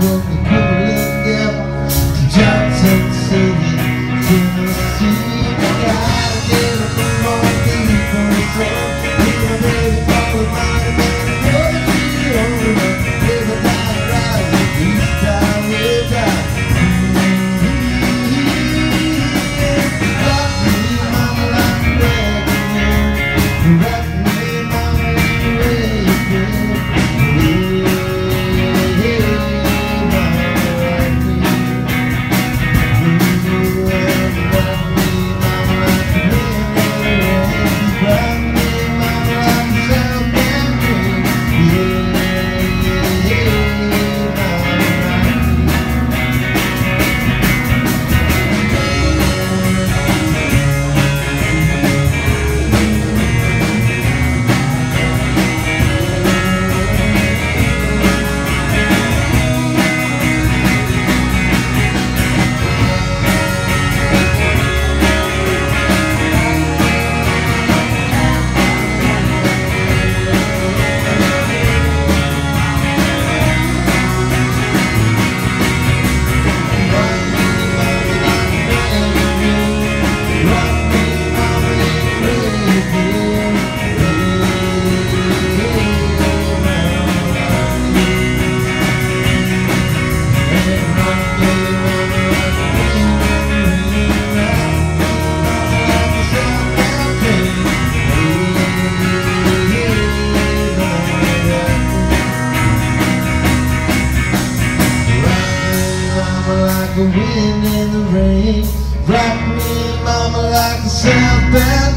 the wind and the rain. Rock me, mama, like a southbound